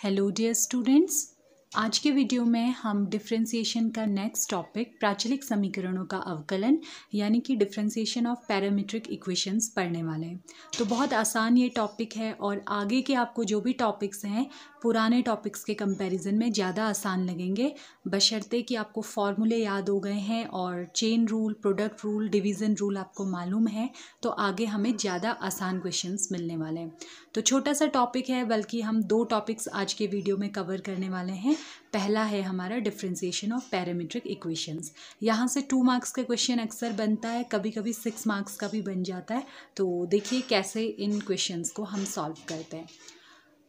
Hello dear students. आज के video में हम डिफरेंशिएशन का नेक्स्ट टॉपिक प्राचलिक समीकरणों का अवकलन, यानी कि डिफरेंशिएशन ऑफ़ पैरामीट्रिक इक्वेशंस पढ़ने वाले हैं। तो बहुत आसान ये टॉपिक है और आगे के आपको जो भी टॉपिक्स हैं, पुराने टॉपिक्स के कंपैरिजन में ज़्यादा आसान लगेंगे। बशर्ते कि आपको फॉर्मूले याद हो गए हैं और chain rule product rule division rule आपको मालूम है तो आगे हमें ज़्यादा आसान क्वेश्चन मिलने वाले हैं। तो छोटा सा टॉपिक है, बल्कि हम दो टॉपिक्स आज के वीडियो में कवर करने वाले हैं। पहला है हमारा डिफ्रेंसिएशन ऑफ़ पैरामीट्रिक इक्वेशंस यहाँ से टू मार्क्स का क्वेश्चन अक्सर बनता है कभी कभी सिक्स मार्क्स का भी बन जाता है। तो देखिए कैसे इन क्वेश्चंस को हम सॉल्व करते हैं।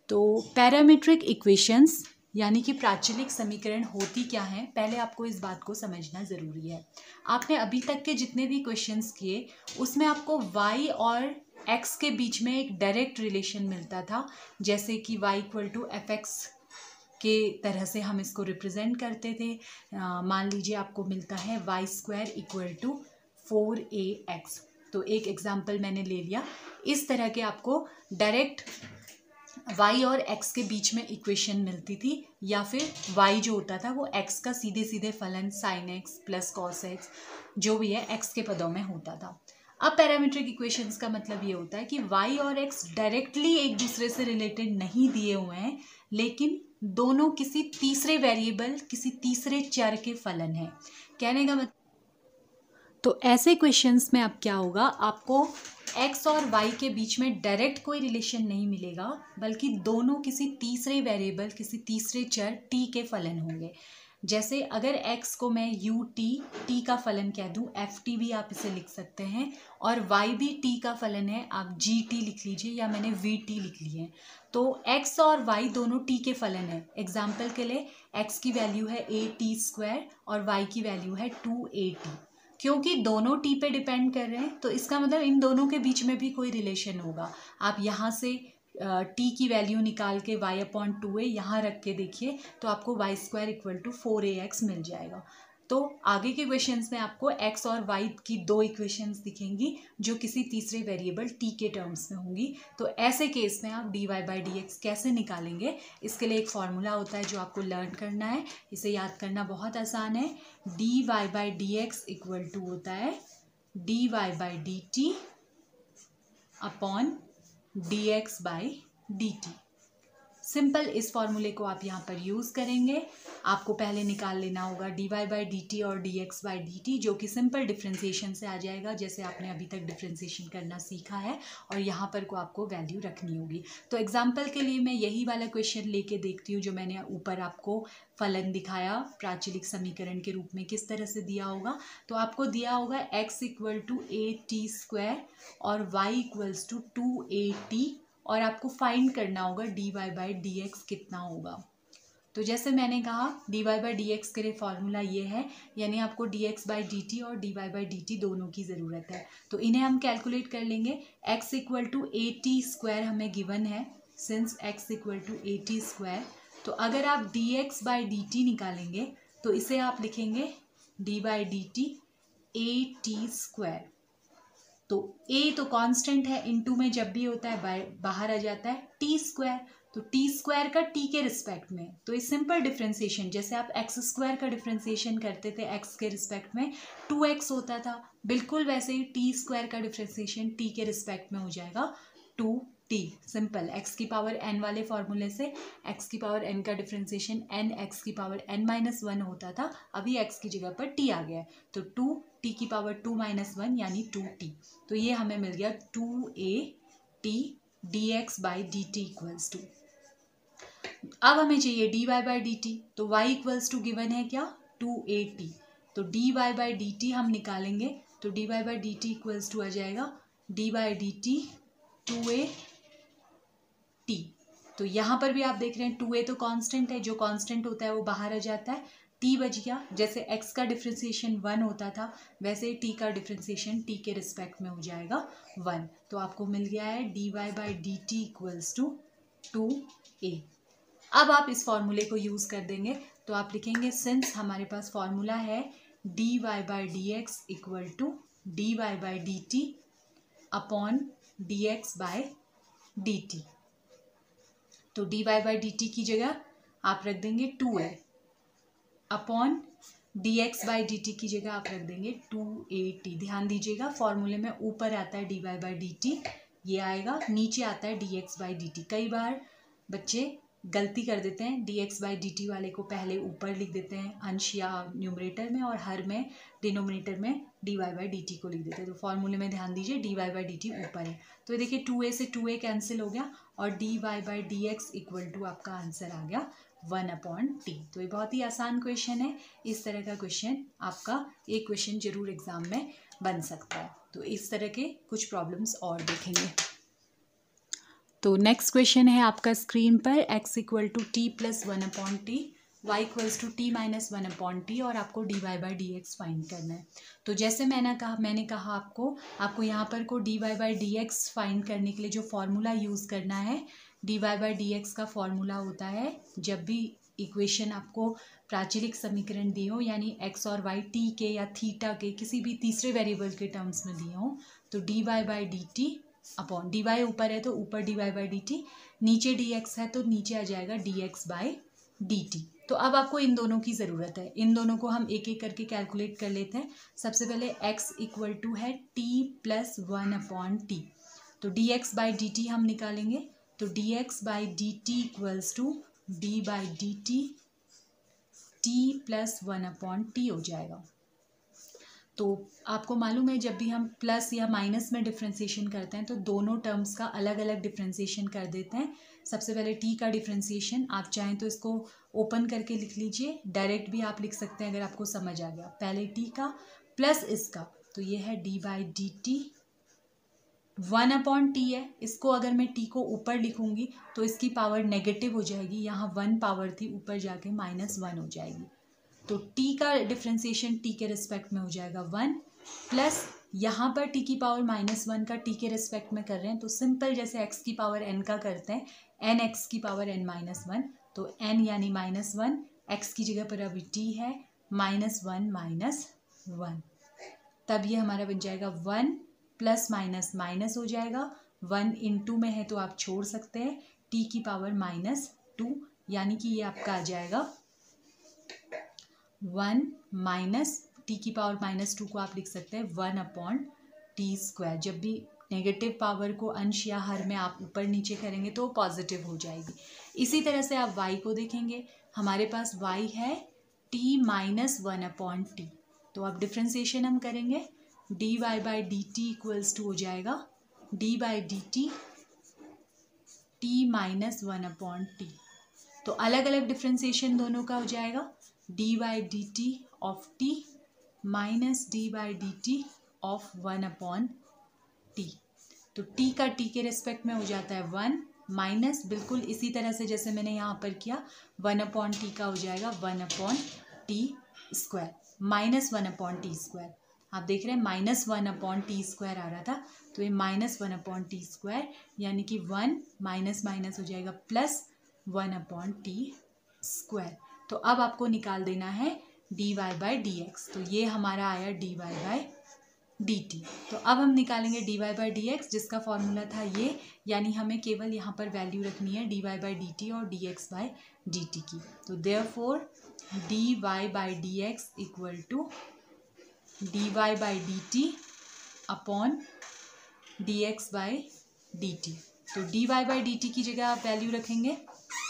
तो पैरामीट्रिक इक्वेशंस यानी कि प्राचलिक समीकरण होती क्या है, पहले आपको इस बात को समझना ज़रूरी है। आपने अभी तक के जितने भी क्वेश्चंस किए, उसमें आपको वाई और एक्स के बीच में एक डायरेक्ट रिलेशन मिलता था। जैसे कि Y equal to F X के तरह से हम इसको रिप्रेजेंट करते थे। मान लीजिए आपको मिलता है Y square equal to four A X तो एक एग्ज़ाम्पल मैंने ले लिया। इस तरह के आपको डायरेक्ट वाई और एक्स के बीच में इक्वेशन मिलती थी, या फिर वाई जो होता था वो एक्स का सीधे सीधे फलन sine X plus cos X जो भी है एक्स के पदों में होता था। अब पैरामीट्रिक इक्वेशंस का मतलब ये होता है कि वाई और एक्स डायरेक्टली एक दूसरे से रिलेटेड नहीं दिए हुए हैं, लेकिन दोनों किसी तीसरे वेरिएबल किसी तीसरे चर के फलन हैं। कहने का मतलब तो ऐसे क्वेश्चंस में अब क्या होगा? आपको एक्स और वाई के बीच में डायरेक्ट कोई रिलेशन नहीं मिलेगा, बल्कि दोनों किसी तीसरे वेरिएबल किसी तीसरे चर टी के फलन होंगे। जैसे अगर x को मैं u t t का फलन कह दूँ एफ़ टी भी आप इसे लिख सकते हैं, और y भी t का फलन है, आप जी टी लिख लीजिए या मैंने v t लिख ली है। तो x और y दोनों t के फलन है। एग्ज़ाम्पल के लिए x की वैल्यू है ए टी स्क्वायर और y की वैल्यू है टू ए टी क्योंकि दोनों टी पे डिपेंड कर रहे हैं तो इसका मतलब इन दोनों के बीच में भी कोई रिलेशन होगा। आप यहाँ से टी की वैल्यू निकाल के वाई अपॉन टू ए यहाँ रख के देखिए तो आपको Y square equal to four A X मिल जाएगा। तो आगे के क्वेश्चंस में आपको एक्स और वाई की दो इक्वेशंस दिखेंगी, जो किसी तीसरे वेरिएबल टी के टर्म्स में होंगी। तो ऐसे केस में आप D Y by D X कैसे निकालेंगे, इसके लिए एक फॉर्मूला होता है जो आपको लर्न करना है। इसे याद करना बहुत आसान है। D Y by D X equal to होता है D Y by D T upon D X by D T simple इस फॉर्मूले को आप यहाँ पर यूज़ करेंगे। आपको पहले निकाल लेना होगा D Y by D T और D X by D T जो कि सिंपल डिफ्रेंसीशन से आ जाएगा, जैसे आपने अभी तक डिफ्रेंसीशन करना सीखा है, और यहाँ पर को आपको वैल्यू रखनी होगी। तो एग्ज़ाम्पल के लिए मैं यही वाला क्वेश्चन लेके देखती हूँ, जो मैंने ऊपर आपको फलन दिखाया, प्राचलिक समीकरण के रूप में किस तरह से दिया होगा। तो आपको दिया होगा X equal to A T square और Y equals to two A T और आपको फाइंड करना होगा D Y by D X कितना होगा। तो जैसे मैंने कहा D Y by D X के लिए फॉर्मूला ये है, यानी आपको D X by D T और D Y by D T दोनों की ज़रूरत है। तो इन्हें हम कैलकुलेट कर लेंगे। X equal to A T square हमें गिवन है since X equal to A T square तो अगर आप D X by D T निकालेंगे तो इसे आप लिखेंगे D by D T A T square तो ए तो कांस्टेंट है इनटू में जब भी होता है बाहर आ जाता है टी स्क्वायर तो टी स्क्वायर का टी के रिस्पेक्ट में। तो ये सिंपल डिफ्रेंसिएशन जैसे आप एक्स स्क्वायर का डिफ्रेंसिएशन करते थे एक्स के रिस्पेक्ट में टू एक्स होता था, बिल्कुल वैसे ही टी स्क्वायर का डिफ्रेंसिएशन टी के रिस्पेक्ट में हो जाएगा टू टी सिंपल एक्स की पावर एन वाले फॉर्मूले से एक्स की पावर एन का डिफ्रेंसिएशन एन एक्स की पावर एन माइनस वन होता था, अभी एक्स की जगह पर टी आ गया है। तो टू टी की पावर टू माइनस वन यानी टू टी तो ये हमें मिल गया two A T D X by D T equals to अब हमें चाहिए D Y by D T तो वाई इक्वल्स टू गिवन है क्या? टू ए टी तो D Y by D T हम निकालेंगे। तो D Y by D T equals to आ जाएगा। D by D T two A T. तो यहाँ पर भी आप देख रहे हैं टू ए तो कांस्टेंट है, जो कांस्टेंट होता है वो बाहर आ जाता है। टी बच गया, जैसे एक्स का डिफ्रेंसिएशन वन होता था, वैसे ही टी का डिफ्रेंसिएशन टी के रिस्पेक्ट में हो जाएगा वन तो आपको मिल गया है D Y by D T equals to two A अब आप इस फॉर्मूले को यूज़ कर देंगे। तो आप लिखेंगे सिंस हमारे पास फॉर्मूला है D Y by D X equal to D Y by D T upon D X by D T तो D Y by D T की जगह आप रख देंगे two A upon D X by D T की जगह आप रख देंगे टू ए टी ध्यान दीजिएगा फॉर्मूले में ऊपर आता है D Y by D T ये आएगा, नीचे आता है D X by D T कई बार बच्चे गलती कर देते हैं। D X by D T वाले को पहले ऊपर लिख देते हैं अंश या न्यूमरेटर में और हर में डिनोमिनेटर में D Y by D T को लिख देते हैं। तो फॉर्मूले में ध्यान दीजिए D Y by D T ऊपर है। तो ये देखिए टू ए से टू ए कैंसिल हो गया और D Y by D X equal to आपका आंसर आ गया वन अपॉन टी तो ये बहुत ही आसान क्वेश्चन है। इस तरह का क्वेश्चन आपका एक क्वेश्चन ज़रूर एग्ज़ाम में बन सकता है। तो इस तरह के कुछ प्रॉब्लम्स और देखेंगे। तो नेक्स्ट क्वेश्चन है आपका स्क्रीन पर X equal to T plus one upon T Y equals to T minus one upon T और आपको D Y by D X find करना है। तो जैसे मैंने कहा मैंने कहा आपको आपको यहाँ पर को D Y by D X find करने के लिए जो फॉर्मूला यूज़ करना है D Y by D X का फॉर्मूला होता है, जब भी इक्वेशन आपको प्राचीलिक समीकरण दिए हो, यानी एक्स और वाई टी के या थीटा के किसी भी तीसरे वेरिएबल के टर्म्स में दिए हों तो D Y by D T upon D Y ऊपर है तो ऊपर D Y by D T नीचे डी एक्स है तो नीचे आ जाएगा D X by D T तो अब आपको इन दोनों की ज़रूरत है। इन दोनों को हम एक एक करके कैलकुलेट कर लेते हैं। सबसे पहले x इक्वल टू है t plus one upon T तो D X by D T हम निकालेंगे। तो D X by D T equals to D by D T T plus one upon T हो जाएगा। तो आपको मालूम है, जब भी हम प्लस या माइनस में डिफ्रेंसीशन करते हैं तो दोनों टर्म्स का अलग अलग डिफ्रेंसिएशन कर देते हैं। सबसे पहले टी का डिफ्रेंसीशन आप चाहें तो इसको ओपन करके लिख लीजिए। डायरेक्ट भी आप लिख सकते हैं, अगर आपको समझ आ गया। पहले टी का प्लस इसका। तो ये है D by D T one upon T है। इसको अगर मैं टी को ऊपर लिखूँगी तो इसकी पावर नेगेटिव हो जाएगी। यहाँ वन पावर थी, ऊपर जाके माइनस वन हो जाएगी। तो टी का डिफ्रेंसिएशन टी के रिस्पेक्ट में हो जाएगा वन प्लस यहाँ पर टी की पावर माइनस वन का टी के रिस्पेक्ट में कर रहे हैं तो सिंपल जैसे एक्स की पावर एन का करते हैं एन एक्स की पावर एन माइनस वन तो एन यानी माइनस वन एक्स की जगह पर अभी टी है माइनस वन माइनस वन तब ये हमारा बन जाएगा वन प्लस माइनस माइनस हो जाएगा वन इन टू में है तो आप छोड़ सकते हैं टी की पावर माइनस टू यानी कि ये आपका आ जाएगा वन माइनस टी की पावर माइनस टू को आप लिख सकते हैं, वन अपॉन टी स्क्वायर। जब भी नेगेटिव पावर को अंश या हर में आप ऊपर नीचे करेंगे तो पॉजिटिव हो जाएगी। इसी तरह से आप वाई को देखेंगे, हमारे पास वाई है T minus one upon T तो अब डिफ्रेंसिएशन हम करेंगे। D Y by D T equals to हो जाएगा। D by D T T minus one upon T तो अलग अलग डिफ्रेंसिएशन दोनों का हो जाएगा। D by D T of T minus D by D T of one upon T तो टी का टी के रिस्पेक्ट में हो जाता है वन माइनस बिल्कुल इसी तरह से जैसे मैंने यहाँ पर किया वन अपॉन टी का हो जाएगा one upon T square minus one upon T square आप देख रहे हैं minus one upon T square आ रहा था तो ये minus one upon T square यानी कि वन माइनस माइनस हो जाएगा plus one upon T square तो अब आपको निकाल देना है D Y by D X तो ये हमारा आया D Y by D T तो अब हम निकालेंगे D Y by D X जिसका फॉर्मूला था ये, यानी हमें केवल यहाँ पर वैल्यू रखनी है D Y by D T और D X by D T की। तो therefore D Y by D X equal to D Y by D T upon D X by D T तो D Y by D T की जगह आप value रखेंगे।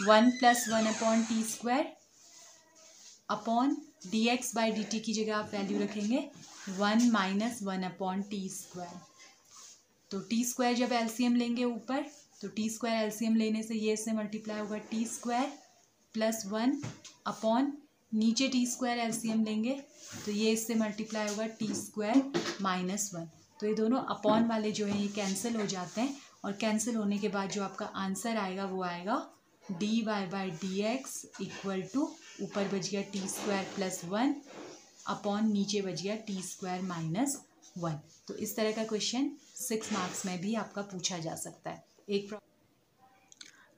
One plus one upon T square upon D X by D T की जगह आप value रखेंगे one minus one upon T square तो टी स्क्वायर जब एलसीएम लेंगे ऊपर तो टी स्क्वायर एलसीएम लेने से ये इससे मल्टीप्लाई होगा T square plus one upon नीचे टी स्क्वायर एलसीएम लेंगे तो ये इससे मल्टीप्लाई होगा टी स्क्वायर माइनस वन तो ये दोनों अपॉन वाले जो हैं, ये कैंसिल हो जाते हैं, और कैंसिल होने के बाद जो आपका आंसर आएगा, वो आएगा D Y by D X equal to ऊपर बच गया T square plus one upon नीचे बच गया टी स्क्वायर माइनस वन तो इस तरह का क्वेश्चन सिक्स मार्क्स में भी आपका पूछा जा सकता है। एक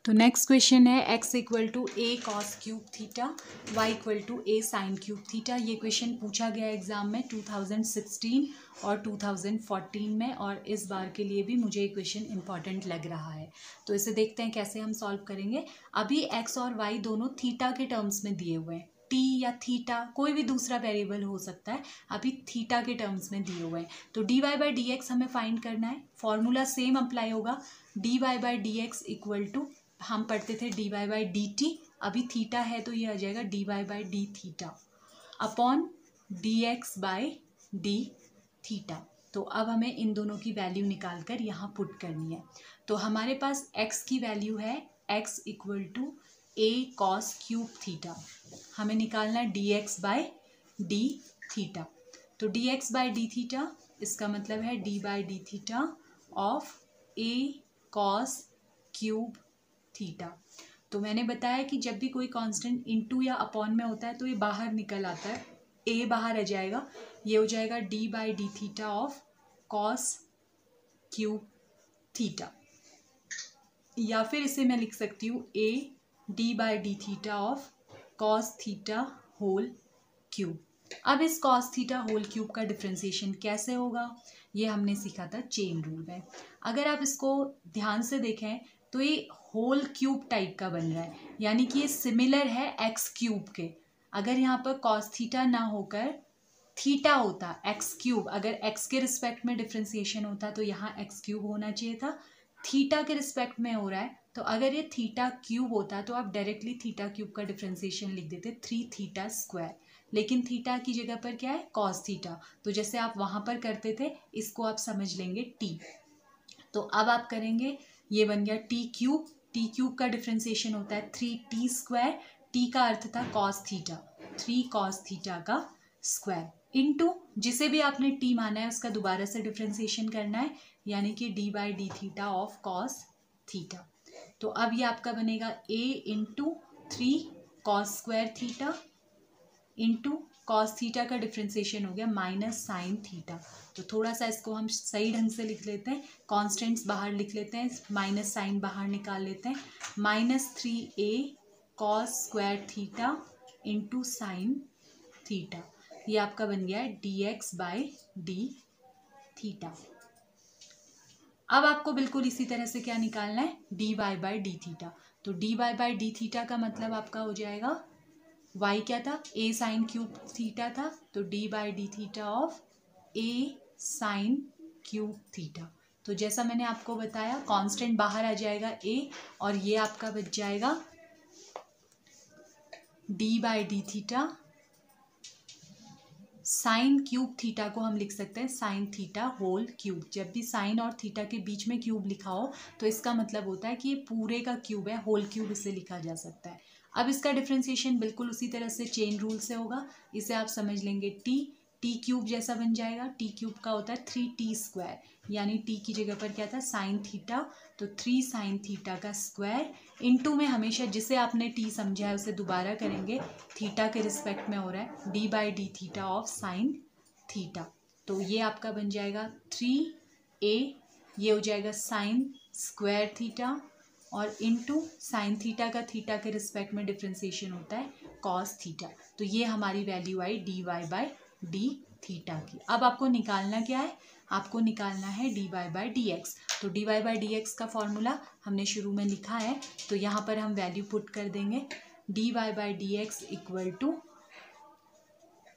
तो नेक्स्ट क्वेश्चन है X equal to A cos cube theta Y equal to A sine cube theta ये क्वेश्चन पूछा गया एग्ज़ाम में 2016 और 2014 में और इस बार के लिए भी मुझे ये क्वेश्चन इंपॉर्टेंट लग रहा है। तो इसे देखते हैं कैसे हम सॉल्व करेंगे। अभी एक्स और वाई दोनों थीटा के टर्म्स में दिए हुए हैं। टी या थीटा कोई भी दूसरा वेरिएबल हो सकता है, अभी थीटा के टर्म्स में दिए हुए हैं। तो D Y by D X हमें फाइंड करना है। फॉर्मूला सेम अप्लाई होगा। D Y by D X equal to हम पढ़ते थे D Y by D T अभी थीटा है तो ये आ जाएगा D Y by D theta upon D X by D theta. तो अब हमें इन दोनों की वैल्यू निकाल कर यहाँ पुट करनी है। तो हमारे पास x की वैल्यू है, x equal to A cos cube theta. हमें निकालना है D X by D theta. तो D X by D theta, इसका मतलब है D by D theta of A cos cube theta. तो मैंने बताया कि जब भी कोई कांस्टेंट इनटू या अपॉन में होता है तो ये बाहर निकल आता है। ए बाहर आ जाएगा। ये हो जाएगा D by D theta of cos cube theta या फिर इसे मैं लिख सकती हूँ A D by D theta of cos theta whole cube अब इस कॉस थीटा होल क्यूब का डिफ्रेंसिएशन कैसे होगा? ये हमने सीखा था चेन रूल में। अगर आप इसको ध्यान से देखें तो ये होल क्यूब टाइप का बन रहा है। यानी कि ये सिमिलर है एक्स क्यूब के। अगर यहाँ पर कॉस थीटा ना होकर थीटा होता एक्स क्यूब अगर एक्स के रिस्पेक्ट में डिफ्रेंसिएशन होता तो यहाँ एक्स क्यूब होना चाहिए था। थीटा के रिस्पेक्ट में हो रहा है तो अगर ये थीटा क्यूब होता तो आप डायरेक्टली थीटा क्यूब का डिफ्रेंसिएशन लिख देते थ्री थीटा स्क्वायर लेकिन थीटा की जगह पर क्या है? कॉस थीटा तो जैसे आप वहाँ पर करते थे, इसको आप समझ लेंगे टी तो अब आप करेंगे, ये बन गया टी क्यूब टी क्यूब का डिफ्रेंसिएशन होता है थ्री टी स्क्वायर टी का अर्थ था cos theta three cos theta का स्क्वायर इनटू जिसे भी आपने टी माना है, उसका दोबारा से डिफ्रेंसिएशन करना है, यानी कि D by D theta of cos theta तो अब ये आपका बनेगा A into three cos square theta into cos theta का डिफ्रेंसिएशन हो गया माइनस साइन थीटा तो थोड़ा सा इसको हम सही ढंग से लिख लेते हैं कॉन्स्टेंट्स बाहर लिख लेते हैं माइनस साइन बाहर निकाल लेते हैं minus three A cos square theta into sine theta ये आपका बन गया है D X by D theta अब आपको बिल्कुल इसी तरह से क्या निकालना है? D Y by D theta तो D Y by D theta का मतलब आपका हो जाएगा वाई क्या था? ए साइन क्यूब थीटा था। तो D by D theta of A sine cube theta तो जैसा मैंने आपको बताया कांस्टेंट बाहर आ जाएगा ए और ये आपका बच जाएगा D by D theta sine cube theta को हम लिख सकते हैं, साइन थीटा होल क्यूब। जब भी साइन और थीटा के बीच में क्यूब लिखा हो तो इसका मतलब होता है कि ये पूरे का क्यूब है, होल क्यूब इसे लिखा जा सकता है। अब इसका डिफ्रेंसिएशन बिल्कुल उसी तरह से चेन रूल से होगा, इसे आप समझ लेंगे टी टी क्यूब जैसा बन जाएगा। टी क्यूब का होता है थ्री टी स्क्वायर यानी टी की जगह पर क्या था? साइन थीटा तो थ्री साइन थीटा का स्क्वायर इनटू में हमेशा जिसे आपने टी समझा है, उसे दोबारा करेंगे। थीटा के रिस्पेक्ट में हो रहा है। D by D theta of sine theta तो ये आपका बन जाएगा थ्री ए ये हो जाएगा साइन स्क्वायर थीटा और इनटू साइन थीटा का थीटा के रिस्पेक्ट में डिफ्रेंसिएशन होता है कॉस थीटा तो ये हमारी value I D Y by D theta की। अब आपको निकालना क्या है? आपको निकालना है D Y by D X तो D Y by D X का फॉर्मूला हमने शुरू में लिखा है तो यहाँ पर हम वैल्यू पुट कर देंगे। D Y by D X equal to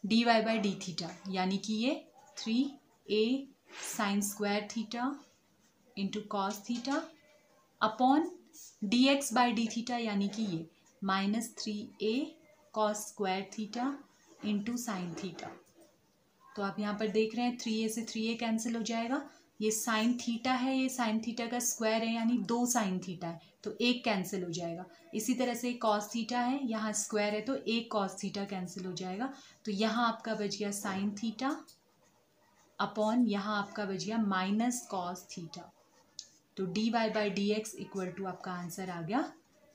D Y by D theta, यानी कि ये three A sine square theta into cos theta upon D X by D theta, यानी कि ये minus three A cos square theta into sine theta. तो आप यहाँ पर देख रहे हैं थ्री ए से थ्री ए कैंसिल हो जाएगा। ये साइन थीटा है, ये साइन थीटा का स्क्वायर है, यानी दो साइन थीटा है तो एक कैंसिल हो जाएगा। इसी तरह से कॉस थीटा है, यहाँ स्क्वायर है तो एक कॉस थीटा कैंसिल हो जाएगा। तो यहाँ आपका बच गया साइन थीटा अपॉन यहाँ आपका बच गया माइनस कॉस थीटा तो D Y by D X equal to आपका आंसर आ गया।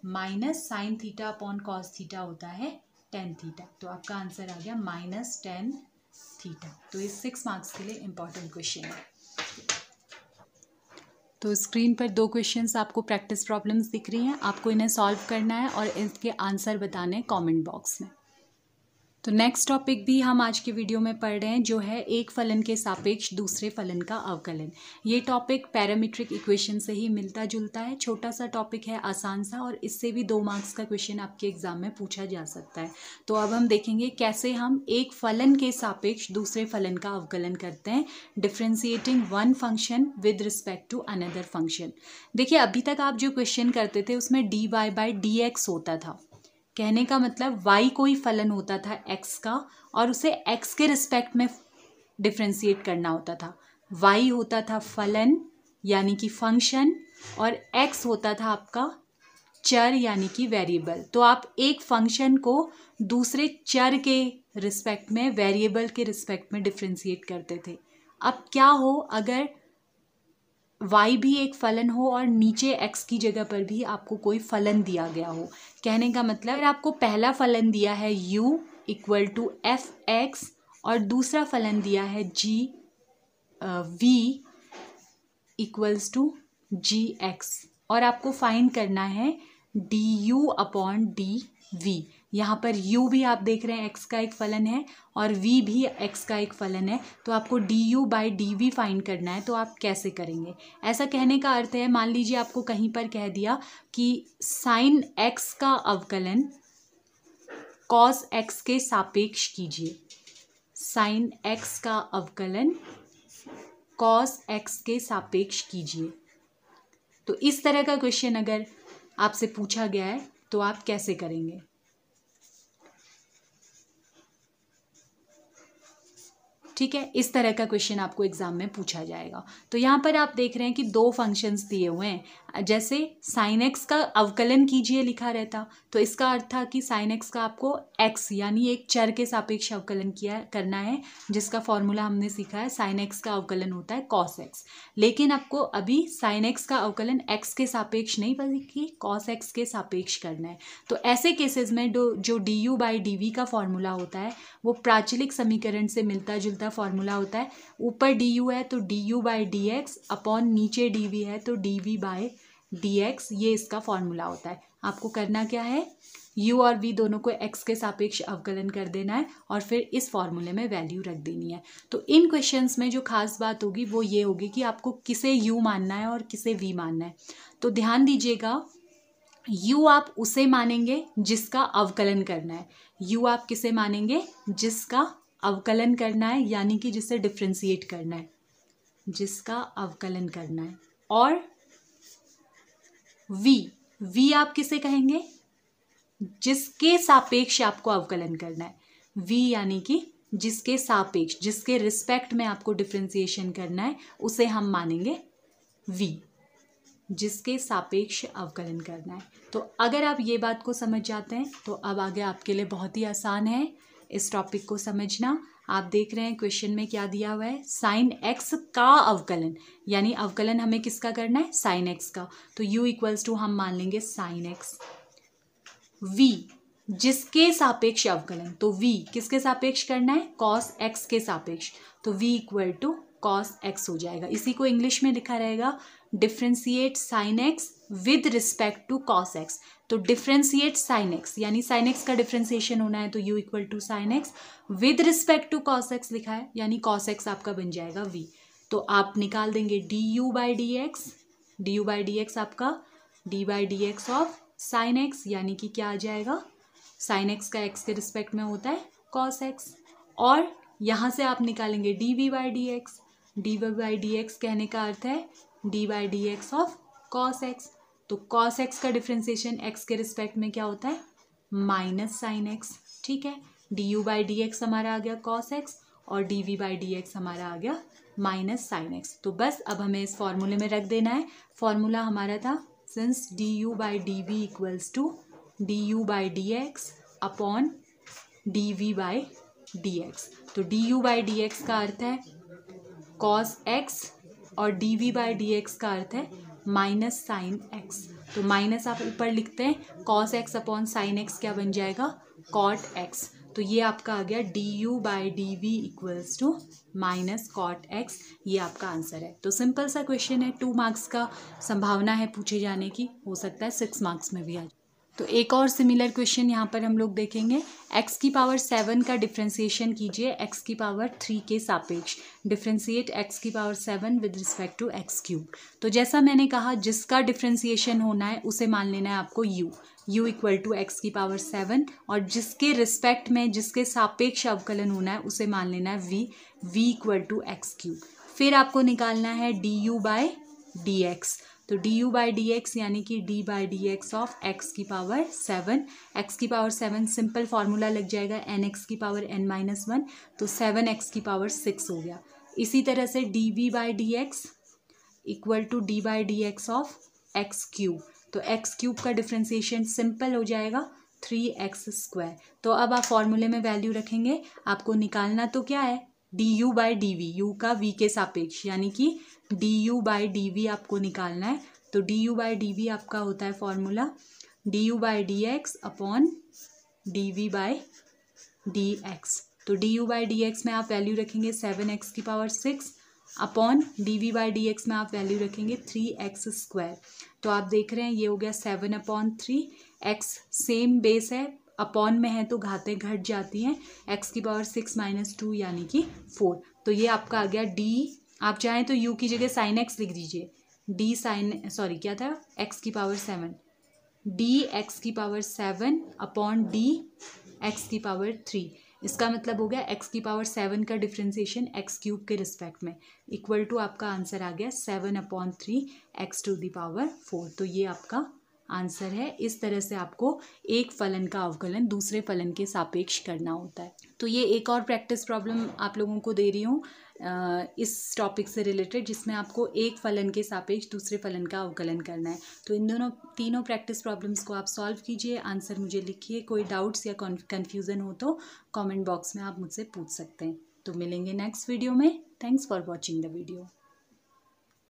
Minus sine theta upon cos theta होता है टेन थीटा तो आपका आंसर आ गया माइनस टेन थीटा। तो ये सिक्स मार्क्स के लिए इंपॉर्टेंट क्वेश्चन है। तो स्क्रीन पर दो क्वेश्चंस आपको प्रैक्टिस प्रॉब्लम्स दिख रही हैं। आपको इन्हें सॉल्व करना है और इसके आंसर बताने कमेंट बॉक्स में। तो नेक्स्ट टॉपिक भी हम आज के वीडियो में पढ़ रहे हैं, जो है एक फलन के सापेक्ष दूसरे फलन का अवकलन। ये टॉपिक पैरामीट्रिक इक्वेशन से ही मिलता जुलता है। छोटा सा टॉपिक है आसान सा और इससे भी दो मार्क्स का क्वेश्चन आपके एग्ज़ाम में पूछा जा सकता है। तो अब हम देखेंगे कैसे हम एक फलन के सापेक्ष दूसरे फलन का अवकलन करते हैं differentiating one function with respect to another function देखिए, अभी तक आप जो क्वेश्चन करते थे, उसमें D Y by D X होता था। कहने का मतलब y कोई फलन होता था एक्स का और उसे एक्स के रिस्पेक्ट में डिफ्रेंशिएट करना होता था। वाई होता था फलन, यानी कि फ़ंक्शन और एक्स होता था आपका चर, यानी कि वेरिएबल तो आप एक फ़ंक्शन को दूसरे चर के रिस्पेक्ट में वेरिएबल के रिस्पेक्ट में डिफ्रेंशिएट करते थे। अब क्या हो, अगर वाई भी एक फलन हो और नीचे एक्स की जगह पर भी आपको कोई फलन दिया गया हो। कहने का मतलब आपको पहला फलन दिया है U equal to F X और दूसरा फलन दिया है G V equals to G X और आपको फाइंड करना है D U upon D V यहाँ पर u भी आप देख रहे हैं, x का एक फलन है और v भी x का एक फलन है। तो आपको D U by D V find करना है तो आप कैसे करेंगे? ऐसा कहने का अर्थ है, मान लीजिए आपको कहीं पर कह दिया कि साइन x का अवकलन कॉस x के सापेक्ष कीजिए। साइन x का अवकलन कॉस x के सापेक्ष कीजिए। तो इस तरह का क्वेश्चन अगर आपसे पूछा गया है तो आप कैसे करेंगे? ठीक है? इस तरह का क्वेश्चन आपको एग्ज़ाम में पूछा जाएगा। तो यहाँ पर आप देख रहे हैं कि दो फ़ंक्शंस दिए हुए हैं। जैसे साइन एक्स का अवकलन कीजिए लिखा रहता। तो इसका अर्थ था कि साइन एक्स का आपको एक्स यानी एक चर के सापेक्ष अवकलन किया, करना है, जिसका फॉर्मूला हमने सीखा है। साइन एक्स का अवकलन होता है कॉस एक्स लेकिन आपको अभी साइन एक्स का अवकलन एक्स के सापेक्ष नहीं, बल्कि कॉस एक्स के सापेक्ष करना है। तो ऐसे केसेस में जो D U by D V का फॉर्मूला होता है, वो प्राचलिक समीकरण से मिलता जुलता का फॉर्मूला होता है। ऊपर डी यू है तो D U by D X upon नीचे डी वी है तो D V by D X ये इसका फॉर्मूला होता है। आपको करना क्या है? u और v दोनों को x के सापेक्ष अवकलन कर देना है और फिर इस फॉर्मूले में वैल्यू रख देनी है। तो इन क्वेश्चंस में जो खास बात होगी वो ये होगी कि आपको किसे u मानना है और किसे v मानना है। तो ध्यान दीजिएगा, u आप उसे मानेंगे जिसका अवकलन करना है। u आप किसे मानेंगे? जिसका अवकलन करना है, यानी कि जिसे डिफ्रेंशिएट करना है, जिसका अवकलन करना है। और वी वी आप किसे कहेंगे? जिसके सापेक्ष आपको अवकलन करना है। वी यानी कि जिसके सापेक्ष, जिसके रिस्पेक्ट में आपको डिफ्रेंसिएशन करना है, उसे हम मानेंगे वी जिसके सापेक्ष अवकलन करना है। तो अगर आप ये बात को समझ जाते हैं तो अब आगे आपके लिए बहुत ही आसान है। इस टॉपिक को समझना। आप देख रहे हैं क्वेश्चन में क्या दिया हुआ है? साइन एक्स का अवकलन। यानी अवकलन हमें किसका करना है? साइन एक्स का। तो u इक्वल्स टू हम मान लेंगे साइन एक्स v, जिसके सापेक्ष अवकलन। तो v किसके सापेक्ष करना है? कॉस एक्स के सापेक्ष। तो v equal to cos X हो जाएगा। इसी को इंग्लिश में लिखा रहेगा। Differentiate sine X with respect to cos X तो डिफ्रेंशिएट साइन एक्स यानी साइन एक्स का डिफ्रेंसिएशन होना है तो U equal to sine X with respect to cos X लिखा है, यानी कॉस एक्स आपका बन जाएगा वी तो आप निकाल देंगे D U by D X D U by D X आपका D by D X of sine X यानी कि क्या आ जाएगा? साइन एक्स का एक्स के रिस्पेक्ट में होता है कॉस एक्स और यहाँ से आप निकालेंगे D V by D X D V by D X कहने का अर्थ है D by D X of cos X. तो कॉस एक्स का डिफ्रेंसिएशन एक्स के रिस्पेक्ट में क्या होता है? माइनस साइन एक्स, ठीक है? D U by D X हमारा आ गया कॉस एक्स और D V by D X हमारा आ गया माइनस साइन एक्स। तो बस अब हमें इस फॉर्मूले में रख देना है। फॉर्मूला हमारा था since d u by d v equals to d u by d x upon d v by d x. तो d u by d x का अर्थ है कॉस एक्स और d v by d x का अर्थ है minus sine x तो minus आप ऊपर लिखते हैं cos x upon sine x क्या बन जाएगा? कॉट एक्स तो ये आपका आ गया d u by d v equals to minus cot x ये आपका आंसर है। तो सिंपल सा क्वेश्चन है टू मार्क्स का संभावना है पूछे जाने की, हो सकता है सिक्स मार्क्स में भी आ तो एक और सिमिलर क्वेश्चन यहाँ पर हम लोग देखेंगे। X की पावर सेवन का डिफ्रेंसिएशन कीजिए। X की पावर थ्री के सापेक्ष। डिफ्रेंशिएट x की power seven with respect to x cube तो जैसा मैंने कहा, जिसका डिफ्रेंसिएशन होना है, उसे मान लेना है आपको u u equal to x की पावर सेवन और जिसके रिस्पेक्ट में, जिसके सापेक्ष अवकलन होना है, उसे मान लेना है v v equal to x cube फिर आपको निकालना है d u by d x तो d u by d x यानी कि d by d x of x की पावर सेवन एक्स की पावर सेवन सिंपल फार्मूला लग जाएगा एन एक्स की पावर एन माइनस वन तो सेवन एक्स की पावर सिक्स हो गया. इसी तरह से d v by d x equal to d by d x of x cube तो एक्स क्यूब का डिफ्रेंसिएशन सिंपल हो जाएगा थ्री एक्स स्क्वायर तो अब आप फॉर्मूले में वैल्यू रखेंगे, आपको निकालना तो क्या है? D u by d v u का वी के सापेक्ष, यानी कि d u by d v आपको निकालना है तो d u by d v आपका होता है formula d u by d x upon d v by d x तो d u by d x में आप वैल्यू रखेंगे सेवन एक्स की power six upon d v by d x में आप वैल्यू रखेंगे थ्री एक्स स्क्वायर तो आप देख रहे हैं, ये हो गया seven upon three x same base है अपॉन में है तो घातें घट जाती हैं एक्स की पावर सिक्स माइनस टू यानी कि फोर तो ये आपका आ गया डी आप चाहें तो यू की जगह साइन एक्स लिख दीजिए. डी साइन सॉरी क्या था? एक्स की पावर सेवन डी एक्स की power seven upon d x की पावर थ्री इसका मतलब हो गया एक्स की पावर सेवन का डिफ्रेंसिएशन एक्स क्यूब के रिस्पेक्ट में. इक्वल टू आपका आंसर आ गया seven upon three x to the power four तो ये आपका आंसर है। इस तरह से आपको एक फलन का अवकलन दूसरे फलन के सापेक्ष करना होता है। तो ये एक और प्रैक्टिस प्रॉब्लम आप लोगों को दे रही हूँ इस टॉपिक से रिलेटेड जिसमें आपको एक फलन के सापेक्ष दूसरे फलन का अवकलन करना है। तो इन दोनों, तीनों प्रैक्टिस प्रॉब्लम्स को आप सॉल्व कीजिए। आंसर मुझे लिखिए। कोई डाउट्स या कन्फ्यूज़न हो तो कमेंट बॉक्स में आप मुझसे पूछ सकते हैं। तो मिलेंगे नेक्स्ट वीडियो में। Thanks for watching the video